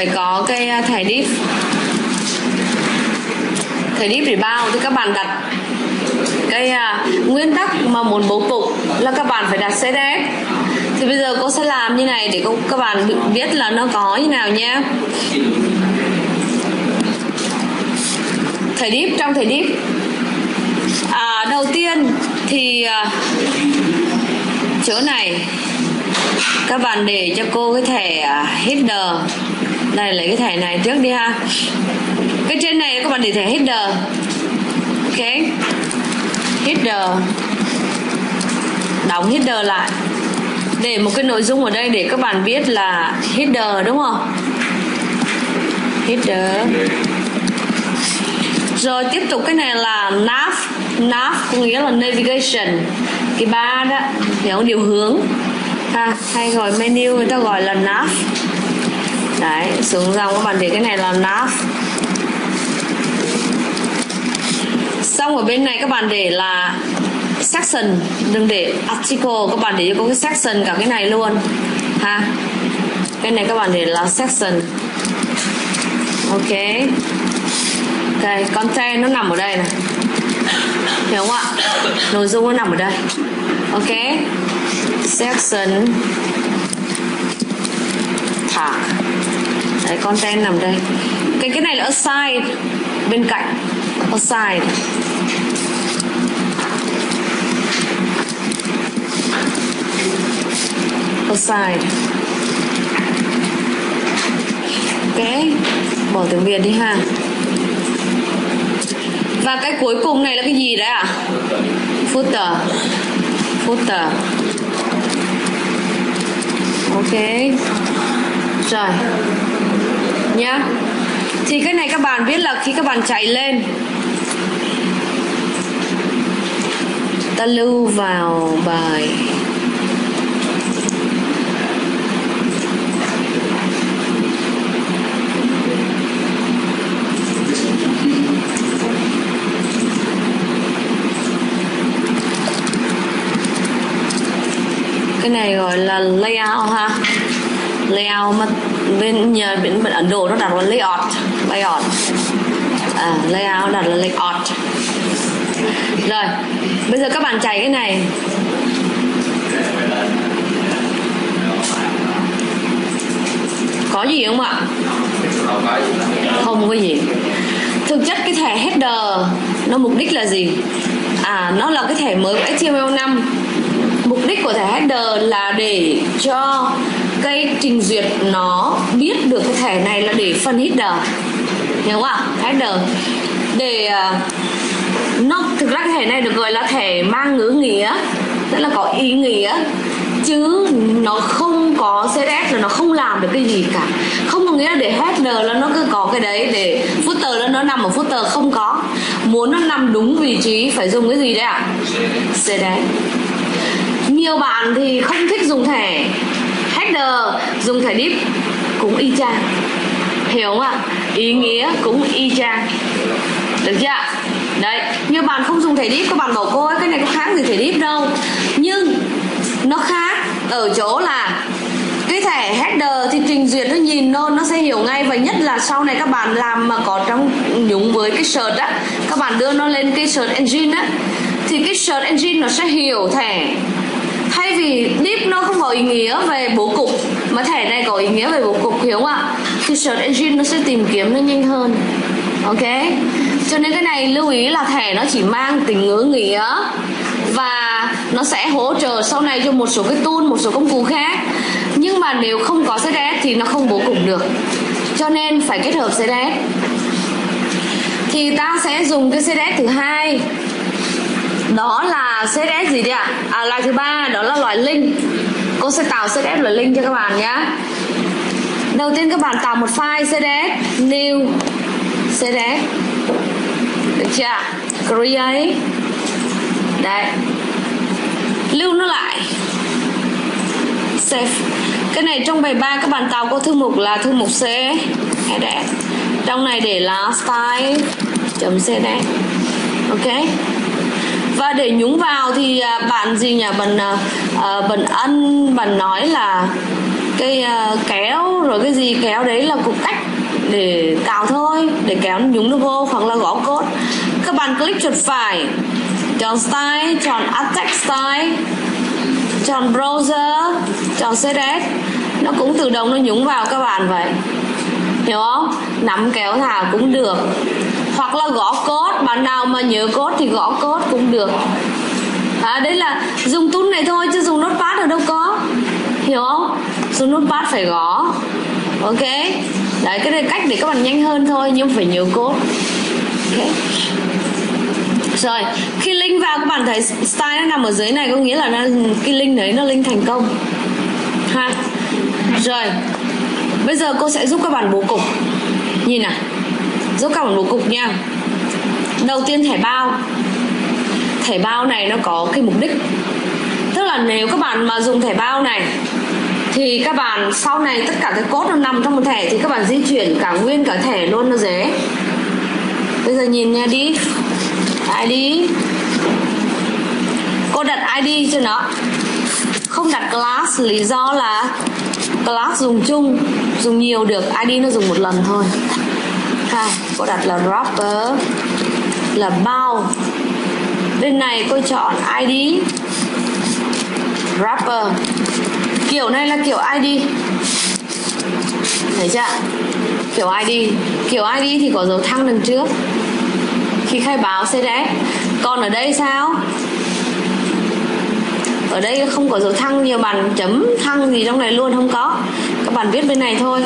phải có cái à, thẻ div thẻ div để bao thì các bạn đặt cái uh, nguyên tắc mà muốn bố cục là các bạn phải đặt CSS thì bây giờ cô sẽ làm như này để cô, các bạn biết là nó có như nào nhé. Thầy deep trong thầy deep à, đầu tiên thì à, chỗ này các bạn để cho cô cái thẻ à, header đây lấy cái thẻ này trước đi ha. Cái trên này các bạn để thẻ header. Ok. Header. Đóng header lại. Để một cái nội dung ở đây để các bạn biết là header đúng không? Header. Rồi tiếp tục cái này là nav. Nav có nghĩa là navigation. Cái ba đó. Hiểu điều hướng. Ha, hay gọi menu người ta gọi là nav đấy, xuống dòng các bạn để cái này là nav xong ở bên này các bạn để là section, đừng để article, các bạn để cho có cái section cả cái này luôn. Ha? Cái này các bạn để là section. Ok. Ok content nó nằm ở đây này. Hiểu không ạ? Nội dung nó nằm ở đây. Ok. Section. Thả đấy content nằm đây. Cái cái này là aside. Bên cạnh, aside. Aside. Ok bỏ tiếng việt đi ha. Và cái cuối cùng này là cái gì đấy ạ? À? footer. Footer. Ok. Rồi nhá. Thì cái này các bạn biết là khi các bạn chạy lên, ta lưu vào bài. Cái này gọi là layout ha layout mà bên nhờ bên, bên Ấn Độ nó đặt là layout layout. À, layout đặt là layout. Rồi bây giờ các bạn chạy cái này. Có gì không ạ? Không có gì. Thực chất cái thẻ header nó mục đích là gì? À nó là cái thẻ mới của HTML5 mục đích của thẻ header là để cho cái trình duyệt nó biết được cái thẻ này là để phân header hiểu không ạ? Header để uh, nó thực ra cái thẻ này được gọi là thẻ mang ngữ nghĩa tức là có ý nghĩa chứ nó không có CSS là nó không làm được cái gì cả. Không có nghĩa là để header là nó cứ có cái đấy để footer là nó nằm ở footer không có. Muốn nó nằm đúng vị trí phải dùng cái gì đấy ạ? À? CSS nhiều bạn thì không thích dùng thẻ header dùng thẻ deep cũng y chang. Hiểu không ạ? Ý nghĩa cũng y chang. Được chưa đấy, như bạn không dùng thẻ deep, các bạn bảo, cô ấy cái này có khác gì thẻ deep đâu. Nhưng nó khác ở chỗ là cái thẻ header thì trình duyệt nó nhìn nó nó sẽ hiểu ngay và nhất là sau này các bạn làm mà có trong nhúng với cái search á, các bạn đưa nó lên cái search engine á, thì cái search engine nó sẽ hiểu thẻ thay vì deep nó không có ý nghĩa về bố cục, mà thẻ này có ý nghĩa về bố cục, hiểu không ạ? Thì search engine nó sẽ tìm kiếm nó nhanh hơn, ok? Cho nên cái này lưu ý là thẻ nó chỉ mang tính ngữ nghĩa, và nó sẽ hỗ trợ sau này cho một số cái tool, một số công cụ khác. Nhưng mà nếu không có CSS thì nó không bố cục được. Cho nên phải kết hợp CSS thì ta sẽ dùng cái CSS thứ hai đó là CSS gì đấy ạ? À? à loại thứ ba, đó là loại link. Cô sẽ tạo CSS loại link cho các bạn nhé. Đầu tiên các bạn tạo một file CSS new CSS được chưa? Create đấy. Lưu nó lại. Save. Cái này trong bài 3 các bạn tạo có thư mục là thư mục C. Trong này để là style .css ok và để nhúng vào thì à, bạn gì nhỉ? Bạn à, à, bạn ân, bạn nói là cái kéo rồi cái gì, kéo đấy là cục cách để cào thôi, để kéo nhúng nó vô hoặc là gõ cốt các bạn click chuột phải, chọn style, chọn attack style, chọn browser, chọn css nó cũng tự động nó nhúng vào các bạn vậy. Hiểu không? Nắm kéo thả cũng được hoặc là gõ cốt bạn nào mà nhớ cốt thì gõ cốt cũng được. À, đấy là dùng tool này thôi chứ dùng notepad ở đâu có. Hiểu không? Dùng notepad phải gõ. Ok? Đấy cái này cách để các bạn nhanh hơn thôi nhưng phải nhớ cốt ok. Rồi khi link vào các bạn thấy style nó nằm ở dưới này có nghĩa là nó, cái link đấy nó link thành công. Ha? Rồi bây giờ cô sẽ giúp các bạn bố cục. Nhìn nào giúp các bạn bố cục nha. Đầu tiên, thẻ bao. Thẻ bao này nó có cái mục đích. Tức là nếu các bạn mà dùng thẻ bao này, thì các bạn sau này tất cả cái cốt nó nằm trong một thẻ thì các bạn di chuyển cả nguyên cả thẻ luôn nó dễ. Bây giờ nhìn nha, đi. ID cô đặt ID cho nó. Không đặt class, lý do là class dùng chung, dùng nhiều được ID nó dùng một lần thôi ha, cô đặt là wrapper là bao bên này cô chọn ID wrapper kiểu này là kiểu ID thấy chưa? Kiểu ID kiểu ID thì có dấu thăng đằng trước. Khi khai báo CDS còn ở đây sao? Ở đây không có dấu thăng, nhiều bàn chấm thăng gì trong này luôn, không có. Các bạn viết bên này thôi,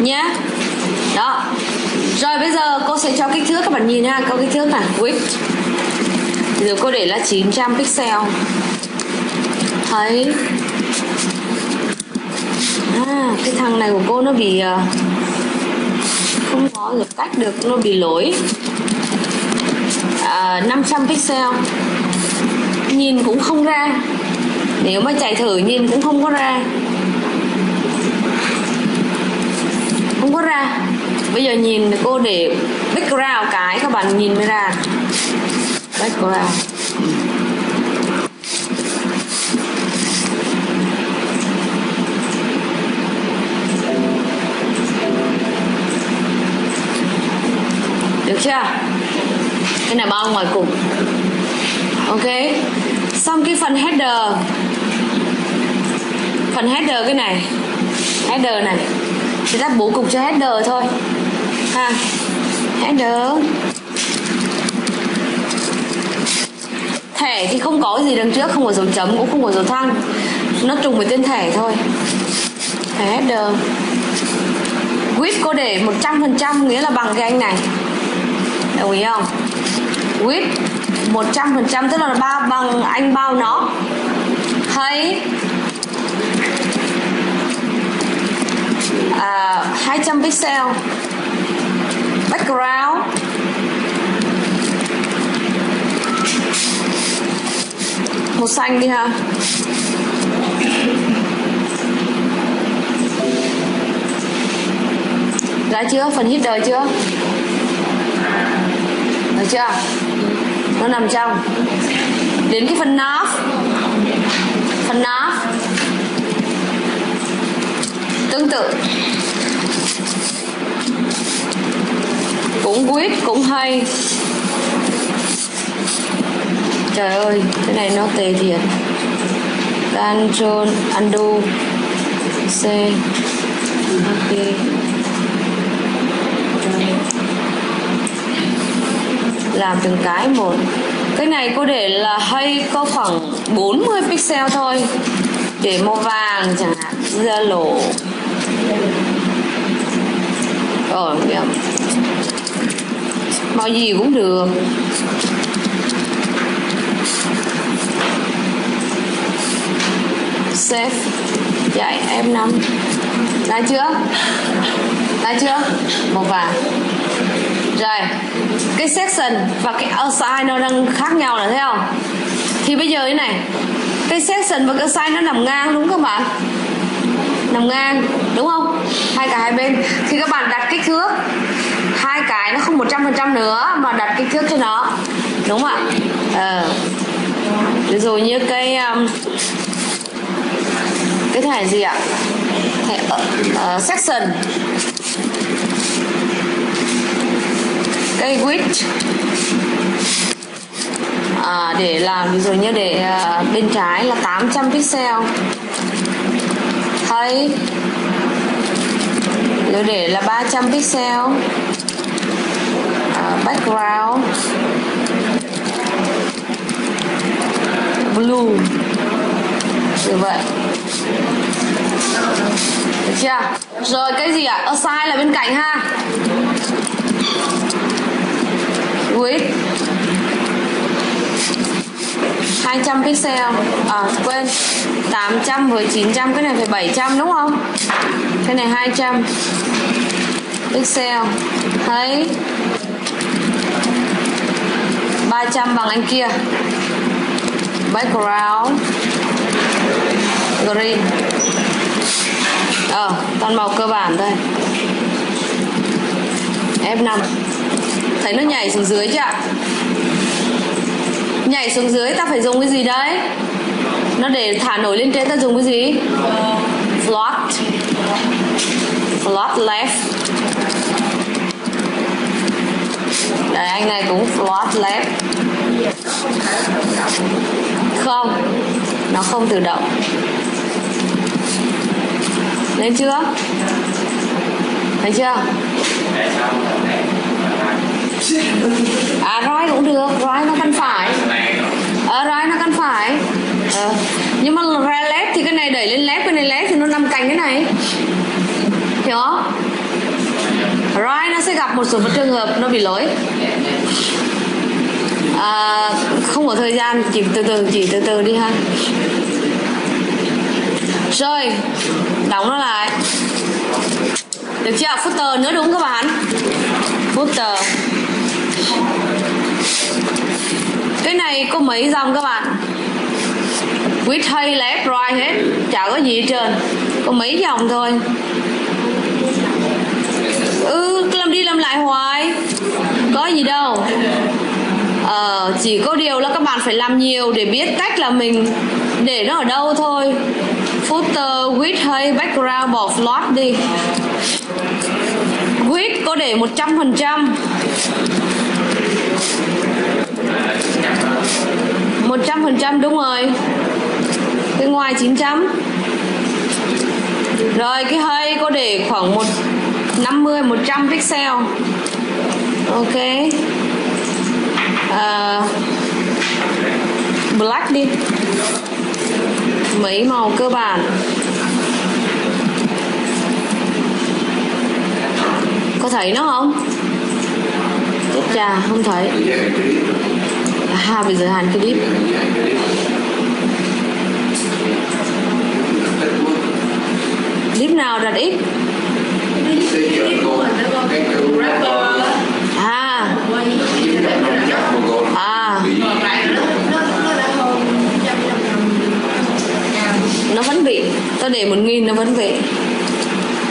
nhé. Đó rồi bây giờ cô sẽ cho kích thước các bạn nhìn nha. Có kích thước này width. Giờ cô để là 900 pixel. Thấy. À cái thằng này của cô nó bị ờ, không có được cách được nó bị lỗi. À, 500 pixel. Nhìn cũng không ra. Nếu mà chạy thử nhìn cũng không có ra. Không có ra bây giờ nhìn cô để background cái các bạn nhìn mới ra. Background. Được chưa? Cái này bao ngoài cùng? Ok. Xong cái phần header. Phần header cái này. Header này. Thì ta bố cục cho header thôi. À, ha header thẻ thì không có gì đằng trước không có dấu chấm cũng không có dấu thăng nó trùng với tên thẻ thôi. Thẻ header width cô để 100% nghĩa là bằng cái anh này. Đồng ý không? Width 100% tức là ba bằng anh bao nó. Hay. À, 200 pixel background màu xanh đi ha. Đã chưa? Phần header chưa? Được chưa? Nó nằm trong. Đến cái phần nav phần nav tương tự. Cũng quyết cũng hay. Trời ơi cái này nó tệ thiệt. Control Andu c. Ok. Làm từng cái một. Cái này cô để là hay có khoảng 40 pixel thôi. Để màu vàng chẳng hạn ra lỗ. Oh, yeah màu gì cũng được. Save dạy em năm. Đã chưa? Đã chưa? Một vàng rồi, cái section và cái assign nó đang khác nhau là thấy không? Thì bây giờ thế này, cái section và cái assign nó nằm ngang đúng không bạn? Nằm ngang, đúng không? Hai cả hai bên. Thì các bạn đặt kích thước hai cái nó không một trăm phần trăm nữa mà đặt kích thước cho nó. Đúng không ạ? Ờ. Ví dụ như cái um, cái thẻ gì ạ? Uh, section. Cái width. À, để làm ví dụ như để uh, bên trái là 800 pixel. Hay rồi để là 300 pixel background. Blue. Như vậy. Được chưa? Rồi, cái gì ạ? À? assign là bên cạnh ha. Width. 200 pixel. À quên. 800 với 900 cái này phải 700 đúng không? Cái này 200 pixel. Thấy. 300 bằng anh kia. Background. Green. Ờ toàn màu cơ bản thôi. F5 thấy nó nhảy xuống dưới chưa nhảy xuống dưới, ta phải dùng cái gì đấy? Nó để thả nổi lên trên ta dùng cái gì? Float. Float left. Đấy, anh này cũng float left không, nó không tự động. Lên chưa? Thấy chưa? À roi cũng được roi nó căn phải. Ờ roi nó căn phải. Ờ. nhưng mà ra lép thì cái này đẩy lên lép cái này lép thì nó nằm cạnh cái này. Hiểu không? Roi nó sẽ gặp một số trường hợp nó bị lỗi à, không có thời gian. Chỉ từ từ chỉ từ từ đi ha. Rồi đóng nó lại. Được chưa? Footer nữa đúng các bạn. Footer cái này có mấy dòng các bạn? With hay left right hết. Chả có gì hết trơn. Có mấy dòng thôi. Ừ cứ làm đi làm lại hoài. Có gì đâu ờ, chỉ có điều là các bạn phải làm nhiều để biết cách là mình để nó ở đâu thôi. Footer width hay background bỏ float đi. Width có để 100% 100% đúng rồi. Cái ngoài 900 rồi cái hơi có để khoảng một 50 100 pixel. Ok uh, black đi. Mấy màu cơ bản. Có thấy nó không? Chà không thấy. À bây giờ hàn clip. Clip nào đặt ít? Nó vẫn bị tôi để một nghìn nó vẫn bị.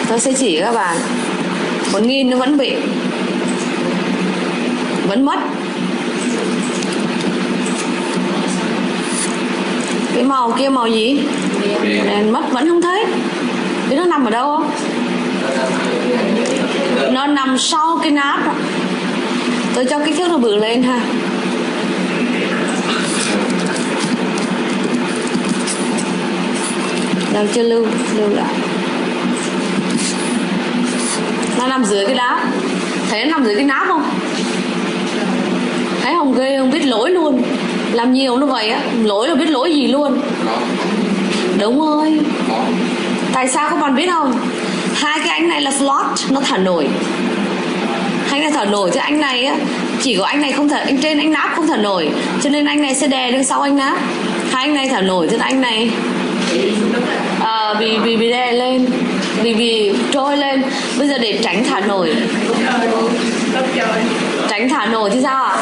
Tôi sẽ chỉ các bạn, một nghìn nó vẫn bị, vẫn mất. Cái màu kia màu gì? Đèn mất, vẫn không thấy. Thế nó nằm ở đâu? Không nó nằm sau cái nát đó. tôi cho kích thước nó bự lên ha. Đâu chưa lưu? Lưu lại. Nó nằm dưới cái đá. Thấy nó nằm dưới cái nắp không? Thấy không? Ghê, không biết lỗi luôn. Làm nhiều nó vậy á, lỗi là biết lỗi gì luôn. Đúng rồi. Tại sao các bạn biết không? Hai cái anh này là float nó thả nổi. Anh này thở nổi chứ anh này á, chỉ có anh này không thở anh trên anh nát không thở nổi. Cho nên anh này sẽ đè lên sau anh nát hai anh này thở nổi chứ anh này bị bị bị đè lên, vì vì trôi lên. Bây giờ để tránh thả nổi. Tránh thả nổi thì sao ạ?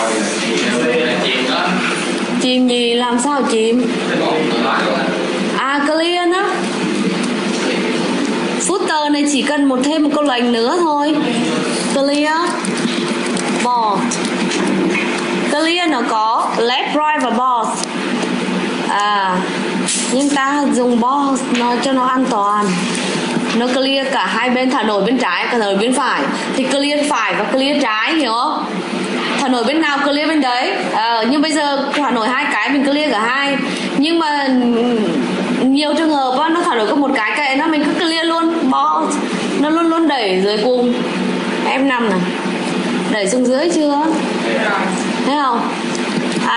Chìm gì làm sao chìm? À clear á footer này chỉ cần một thêm một câu lệnh nữa thôi. Clear. Board clear nó có left, right và boss à nhưng ta dùng bo nó cho nó an toàn. Nó clear cả hai bên thả nổi bên trái cả nổi bên phải. Thì clear phải và clear trái hiểu không? Thả nổi bên nào clear bên đấy. À, nhưng bây giờ thả nổi hai cái mình clear cả hai. Nhưng mà nhiều trường hợp á, nó thả nổi có một cái kệ nó mình cứ clear luôn. Bó nó luôn luôn đẩy dưới cùng. Em năm này. Đẩy xuống dưới chưa?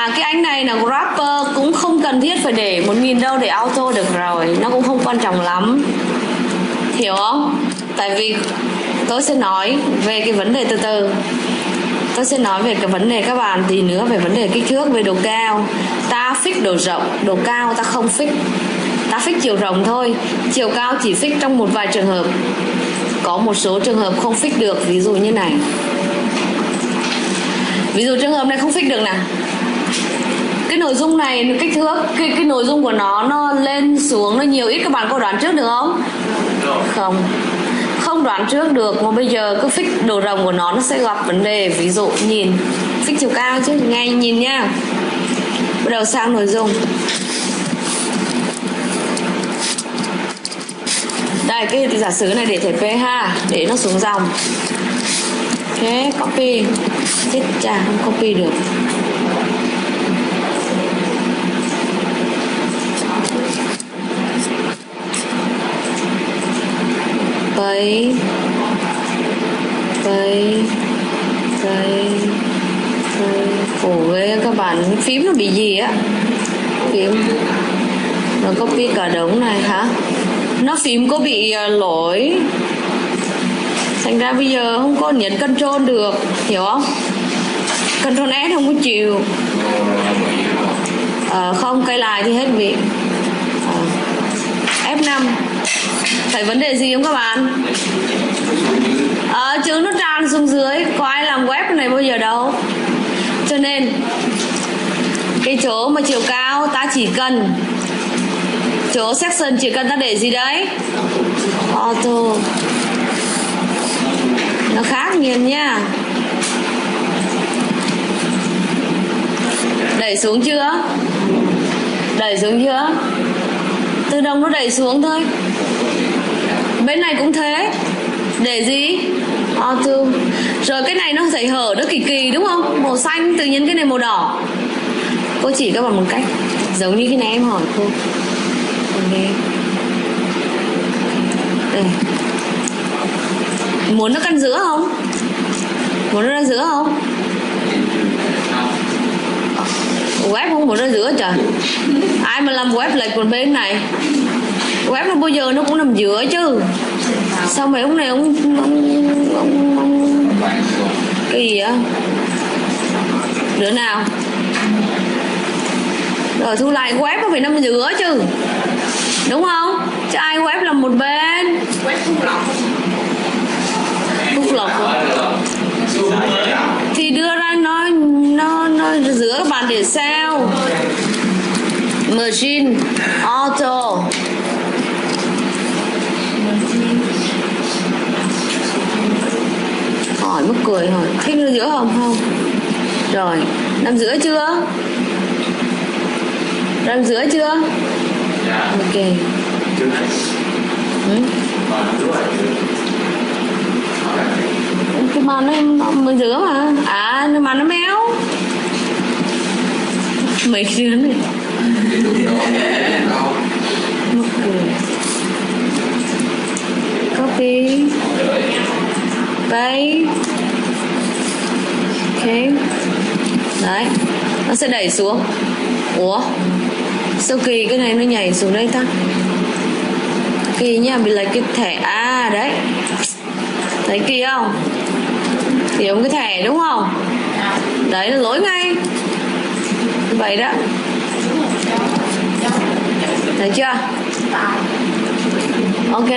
À cái anh này là rapper cũng không cần thiết phải để một nghìn đâu để auto được rồi. Nó cũng không quan trọng lắm. Hiểu không? Tại vì tôi sẽ nói về cái vấn đề từ từ. Tôi sẽ nói về cái vấn đề các bạn tí nữa về vấn đề kích thước, về độ cao. Ta fix độ rộng, độ cao ta không fix. Ta fix chiều rộng thôi. Chiều cao chỉ fix trong một vài trường hợp. Có một số trường hợp không fix được, ví dụ như này. Ví dụ trường hợp này không fix được nè cái nội dung này kích thước cái cái nội dung của nó nó lên xuống nó nhiều ít, các bạn có đoán trước được không? Không. Không đoán trước được, mà bây giờ cứ fix đồ rồng của nó nó sẽ gặp vấn đề. Ví dụ, nhìn. Fix chiều cao chứ, nghe nhìn nha. Bắt đầu sang nội dung. Đây, cái giả sử này để thể ha, để nó xuống dòng. Ok, copy. Chết chà không copy được. Cây cây cây cây Khổ ghê các bạn Phím nó bị gì á? Phím. Nó copy cả đống này hả? Nó phím có bị à, lỗi. Thành ra bây giờ không có nhấn control được Hiểu không? Control S không có chịu. À, Không cây lại thì hết bị à. F5 Thấy vấn đề gì không các bạn? À, chữ nó tràn xuống dưới có ai làm web này bao giờ đâu. Cho nên cái chỗ mà chiều cao ta chỉ cần chỗ section chỉ cần ta để gì đấy? Auto. Nó khác nhìn nha. Đẩy xuống chưa? Đẩy xuống chưa? Tự động nó đẩy xuống thôi bên này cũng thế. Để gì? Ờ, Autumn rồi cái này nó thấy hở nó kỳ kỳ, đúng không? Màu xanh, tự nhiên cái này màu đỏ. Cô chỉ các bạn một cách, giống như cái này em hỏi cô. Ok đây. Muốn nó căn giữa không? Muốn nó ra giữa không? Web không muốn ra giữa trời. Ai mà làm web lệch một bên này? Web nó bao giờ nó cũng nằm giữa chứ. Sao mày ông này ông ông, ông, ông cái gì á? Đứa nào? Rồi thu lại web nó phải nằm giữa chứ? Đúng không? Chứ ai web là một bên? Phúc lộc. Thì đưa ra nó nó nó giữa các bạn để sao? Machine auto. Hỏi mắc cười hỏi, thích nó giữa không không? Rồi, năm giữa chưa? Năm giữa chưa? Ok. Ừ? cái màn nó mới giữa mà. À nhưng mà nó méo. Mấy đứa này mắc cười. Copy paste ok. Đấy. Nó sẽ đẩy xuống. Ủa? Sao kỳ cái này nó nhảy xuống đây ta? Kỳ nha bị lấy cái thẻ à đấy. Thấy kỳ không? Hiểu cái thẻ đúng không? Đấy là lỗi ngay. Vậy đó. Thấy chưa? Ok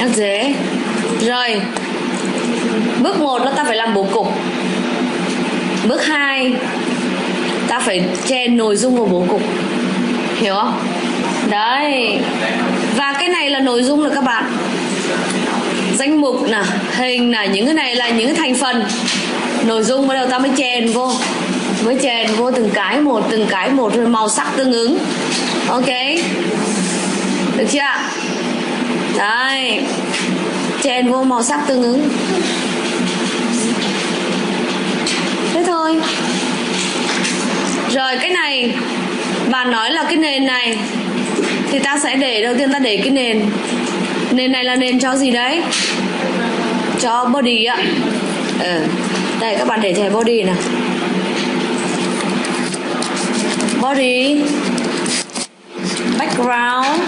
rất dễ rồi. Bước một là ta phải làm bố cục. Bước hai, ta phải che nội dung của bố cục. Hiểu không? Đấy. Và cái này là nội dung là các bạn. Danh mục nè, hình là những cái này là những cái thành phần. Nội dung bắt đầu ta mới chèn vô. Mới chèn vô từng cái một, từng cái một, rồi màu sắc tương ứng. Ok. Được chưa đấy. Chèn vô màu sắc tương ứng. Thế thôi. Rồi, cái này bạn nói là cái nền này thì ta sẽ để, đầu tiên ta để cái nền. Nền này là nền cho gì đấy? Cho body ạ ừ. đây, các bạn để thẻ body nè body. Background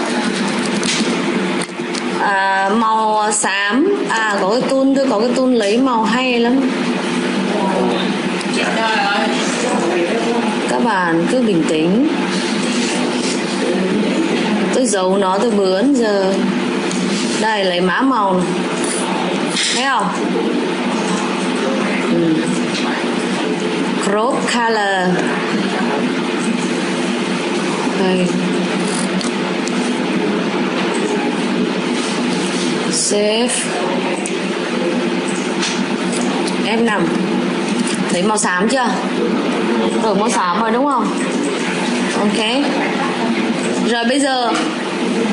à, màu xám. À có cái tun tôi có cái tun lấy màu hay lắm. Các bạn cứ bình tĩnh. Tôi giấu nó tôi bướn giờ. Đây lấy mã màu này. thấy không? Ừ. crop color. Đây. Save F5 thấy màu xám chưa? Đổi màu xám rồi đúng không? Ok. Rồi bây giờ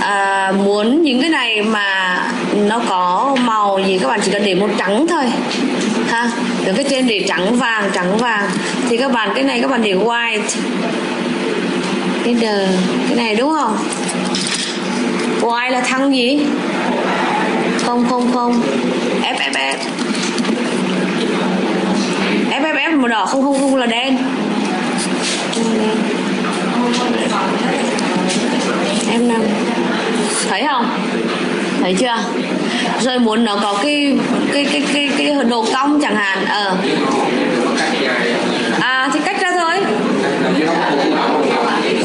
à, muốn những cái này mà nó có màu gì các bạn chỉ cần để một trắng thôi. Ha? Đừng cái trên để trắng vàng trắng vàng. Thì các bạn cái này các bạn để white. Cái này đúng không? White là thăng gì không không không FFF FFF màu đỏ không không không là đen. Em năm thấy không? Thấy chưa? Rồi muốn nó có cái cái cái cái cái đồ cong chẳng hạn. Ờ. À thì cách ra thôi.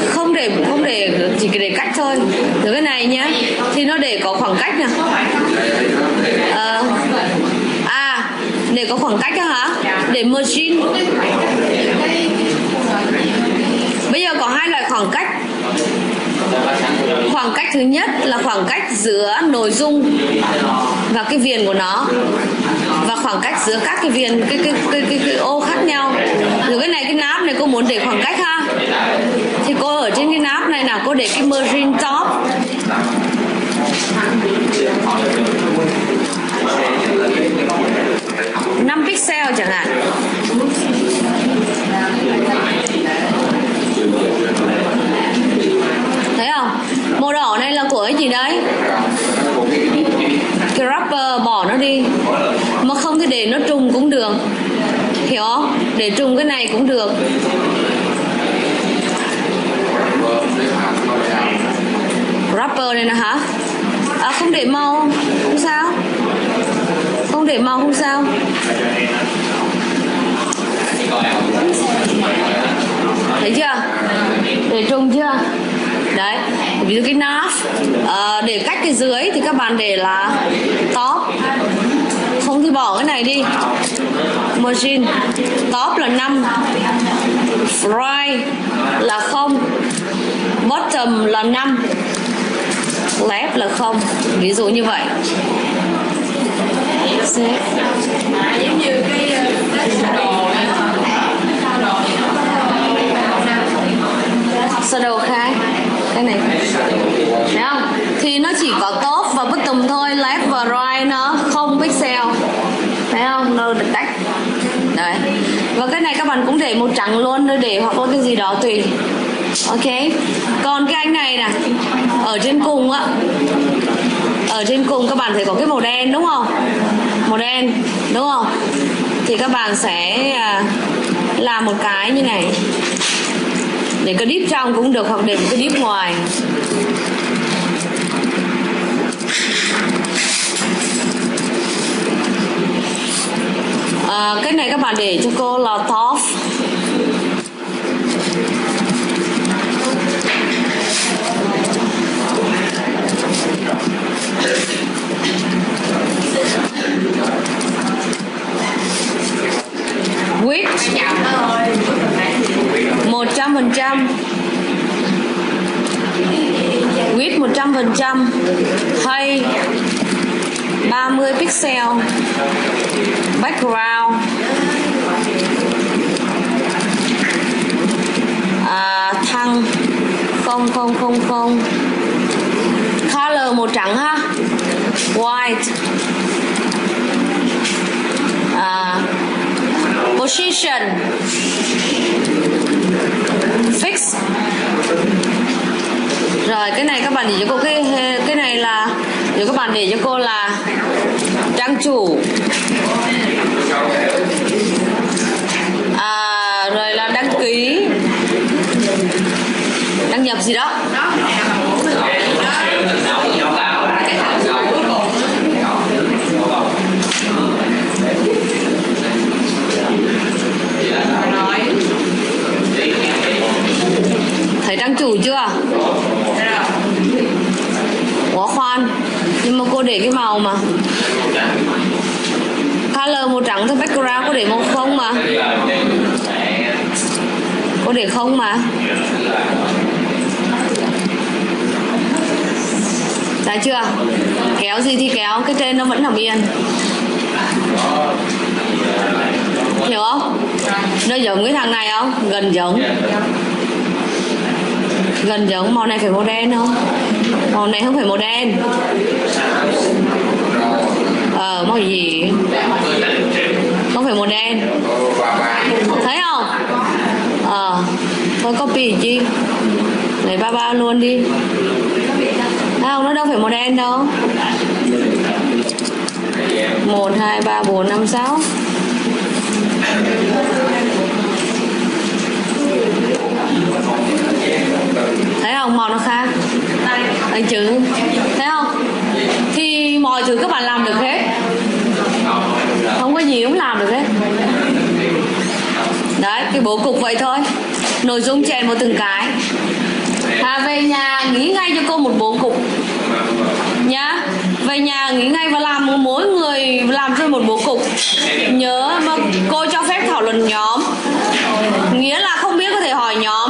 Không để không để, chỉ để cách thôi. Rồi cái này nhá. Thì nó để có khoảng cách nè ờ à để có khoảng cách đó hả? Để margin bây giờ có hai loại khoảng cách. Khoảng cách thứ nhất là khoảng cách giữa nội dung và cái viền của nó. Và khoảng cách giữa các cái viền cái cái cái cái, cái ô khác nhau. Rồi cái này cái nắp này cô muốn để khoảng cách ha? Thì cô ở trên cái nắp này nào cô để cái margin top Excel chẳng hạn. Thấy không? Màu đỏ này là của cái gì đấy? Cái wrapper bỏ nó đi. Mà không thì để nó trùng cũng được. Hiểu không? Để trùng cái này cũng được. Wrapper này nè hả? À, không để màu không sao không để màu không sao. Thấy chưa? Để trùng chưa? Đấy ví dụ cái nắp à, để cách cái dưới thì các bạn để là top. Không thì bỏ cái này đi. Margin top là 5 right là không. Bottom là 5 left là không. Ví dụ như vậy. Save. giống như cái sơ đồ khác cái này thấy không thì nó chỉ có top và bottom thôi left và right nó không pixel. Thấy không? Nó được tách đấy. Và cái này các bạn cũng để một trắng luôn để, để hoặc là cái gì đó tùy. Ok. Còn cái anh này nè ở trên cùng á ở trên cùng các bạn thấy có cái màu đen đúng không? Màu đen đúng không? Thì các bạn sẽ à, làm một cái như này. Để cái clip trong cũng được hoặc để một cái clip ngoài. À, cái này các bạn để cho cô là top. Width một trăm phần trăm. Width một trăm phần trăm. Hay 30 pixel. Background. À, thăng. Không không không không. Color màu trắng ha. White. Position. Fix. Rồi cái này các bạn để cho cô cái cái này là để các bạn để cho cô là trang chủ. À, rồi là đăng ký. Đăng nhập gì đó. Đủ chưa? Ủa khoan. Nhưng mà cô để cái màu mà. Color màu trắng thôi background cô để màu không mà. Cô để không mà. Đã chưa? Kéo gì thì kéo, Cái trên nó vẫn nằm yên. Hiểu không? Nó giống cái thằng này không? Gần giống gần giống màu này phải màu đen không? Màu này không phải màu đen. Ờ màu gì? Không phải màu đen. Thấy không? Ờ thôi copy chi. Lấy ba ba luôn đi. Không? Nó đâu phải màu đen đâu. Một, hai, ba, bốn, năm, sáu. Thấy không? Màu nó khác. Anh chữ thấy không? Thì mọi thứ các bạn làm được hết. Không có gì cũng làm được hết. Đấy cái bố cục vậy thôi. Nội dung chèn vào từng cái. À, về nhà nghĩ ngay cho cô một bố cục. Nhá. Về nhà nghĩ ngay và làm mỗi người làm cho một bố cục. Nhớ mà cô cho phép thảo luận nhóm. Nghĩa là không biết có thể hỏi nhóm